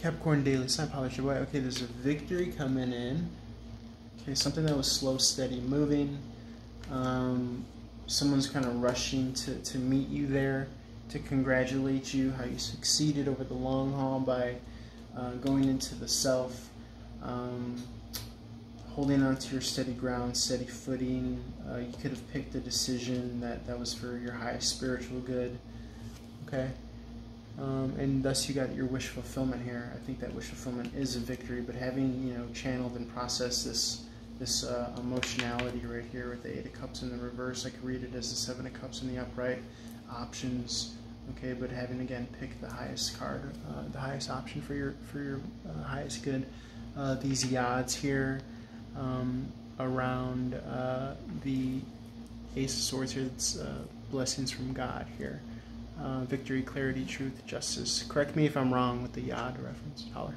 Capricorn daily sign polish your way. Okay, there's a victory coming in. Okay, something that was slow, steady moving. Um, someone's kind of rushing to, to meet you there, to congratulate you, how you succeeded over the long haul by uh, going into the self, um, holding on to your steady ground, steady footing. Uh, you could have picked a decision that, that was for your highest spiritual good. Okay? Um, and thus you got your wish fulfillment here. I think that wish fulfillment is a victory, but having you know channeled and processed this this uh, emotionality right here with the Eight of Cups in the reverse, I could read it as the Seven of Cups in the upright. Options, okay, but having again picked the highest card, uh, the highest option for your for your uh, highest good. Uh, these Yods here um, around uh, the Ace of Swords here. It's uh, blessings from God here uh, victory, clarity, truth, justice. Correct me if I'm wrong with the Yod reference, Holler.